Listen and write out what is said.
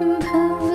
嗯